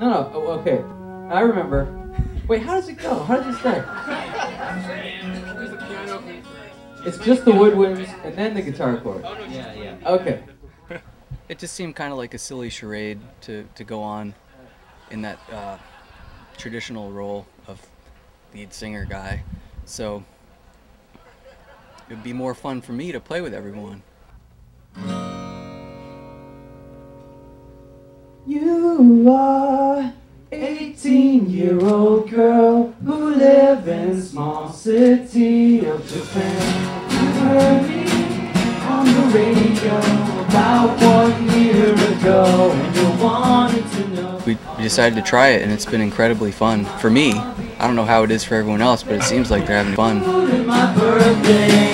No, no. Oh, okay. I remember. Wait, how does it go? How does it start? It's just the woodwinds and then the guitar chord. Yeah, yeah. Okay. It just seemed kind of like a silly charade to, to go on in that uh, traditional role of lead singer guy. So it would be more fun for me to play with everyone. You are 18 year old girl who live in small city of Japan. You heard me on the radio about one year ago and you wanted to know. We decided to try it and it's been incredibly fun. For me, I don't know how it is for everyone else, but it seems like they're having fun. It's my birthday.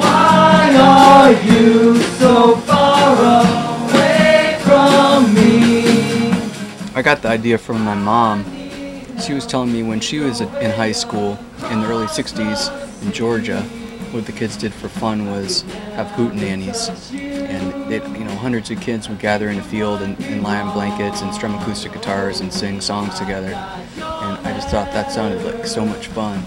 Why are you so far away from me? I got the idea from my mom. She was telling me when she was in high school in the early 60s in Georgia, what the kids did for fun was have hootenannies. And they, you know, hundreds of kids would gather in a field and, and lie on blankets and strum acoustic guitars and sing songs together. And I just thought that sounded like so much fun.